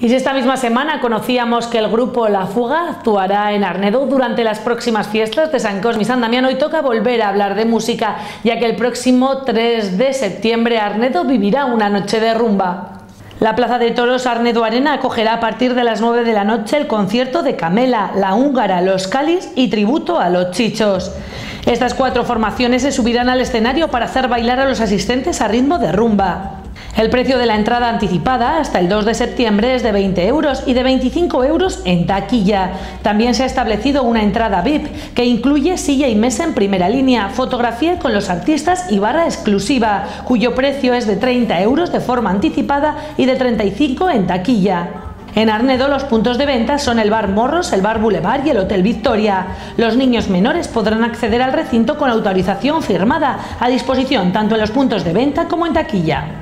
Y si esta misma semana conocíamos que el grupo La Fuga actuará en Arnedo durante las próximas fiestas de San Cosme y San Damián, hoy toca volver a hablar de música, ya que el próximo 3 de septiembre Arnedo vivirá una noche de rumba. La Plaza de Toros Arnedo Arena acogerá a partir de las 9 de la noche el concierto de Camela, La Húngara, Los Calis y tributo a los Chichos. Estas cuatro formaciones se subirán al escenario para hacer bailar a los asistentes a ritmo de rumba. El precio de la entrada anticipada hasta el 2 de septiembre es de 20 euros y de 25 euros en taquilla. También se ha establecido una entrada VIP que incluye silla y mesa en primera línea, fotografía con los artistas y barra exclusiva, cuyo precio es de 30 euros de forma anticipada y de 35 en taquilla. En Arnedo los puntos de venta son el Bar Morros, el Bar Boulevard y el Hotel Victoria. Los niños menores podrán acceder al recinto con autorización firmada, a disposición tanto en los puntos de venta como en taquilla.